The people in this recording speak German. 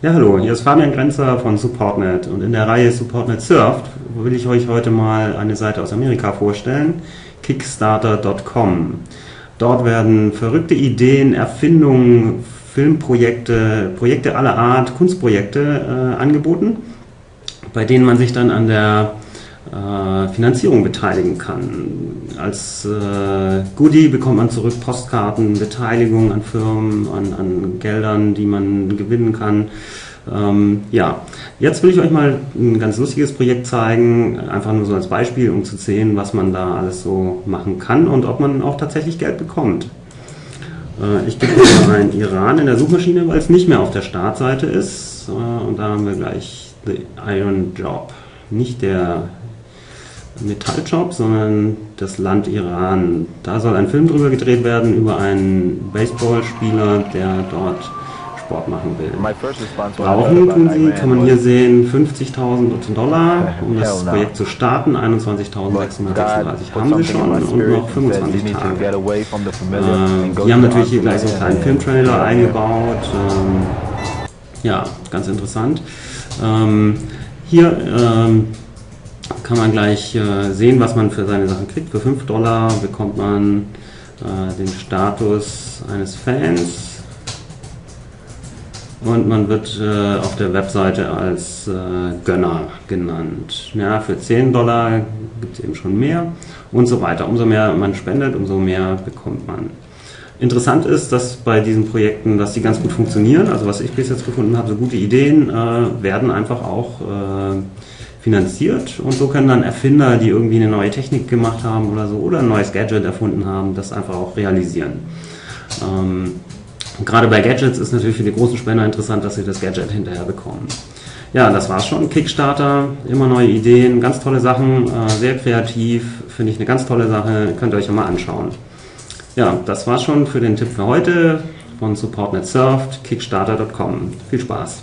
Ja, hallo, hier ist Fabian Grenzer von SupportNet und in der Reihe SupportNet Surft will ich euch heute mal eine Seite aus Amerika vorstellen, kickstarter.com. Dort werden verrückte Ideen, Erfindungen, Filmprojekte, Projekte aller Art, Kunstprojekte äh, angeboten, bei denen man sich dann an der Finanzierung beteiligen kann. Als äh, Goodie bekommt man zurück Postkarten, Beteiligung an Firmen, an, an Geldern, die man gewinnen kann. Ähm, ja, jetzt will ich euch mal ein ganz lustiges Projekt zeigen, einfach nur so als Beispiel, um zu sehen, was man da alles so machen kann und ob man auch tatsächlich Geld bekommt. Äh, ich gebe mal ein Iran in der Suchmaschine, weil es nicht mehr auf der Startseite ist. Äh, und da haben wir gleich The Iron Job. Nicht der Metalljob, sondern das Land Iran. Da soll ein Film drüber gedreht werden über einen Baseballspieler, der dort Sport machen will. Brauchen tun sie, kann man hier sehen, 50.000 Dollar, um das Projekt zu starten. 21.636 haben sie schon und noch 25 Tage. Äh, die haben natürlich hier gleich so einen kleinen Filmtrailer eingebaut. Ähm, ja, ganz interessant. Ähm, hier ähm, kann man gleich äh, sehen, was man für seine Sachen kriegt. Für 5 Dollar bekommt man äh, den Status eines Fans und man wird äh, auf der Webseite als äh, Gönner genannt. Ja, für 10 Dollar gibt es eben schon mehr und so weiter. Umso mehr man spendet, umso mehr bekommt man. Interessant ist, dass bei diesen Projekten, dass die ganz gut funktionieren. Also was ich bis jetzt gefunden habe, so gute Ideen äh, werden einfach auch äh, finanziert und so können dann Erfinder, die irgendwie eine neue Technik gemacht haben oder so oder ein neues Gadget erfunden haben, das einfach auch realisieren. Ähm, gerade bei Gadgets ist natürlich für die großen Spender interessant, dass sie das Gadget hinterher bekommen. Ja, das war's schon. Kickstarter, immer neue Ideen, ganz tolle Sachen, äh, sehr kreativ, finde ich eine ganz tolle Sache, könnt ihr euch ja mal anschauen. Ja, das war's schon für den Tipp für heute von SupportNet Surft, kickstarter.com. Viel Spaß!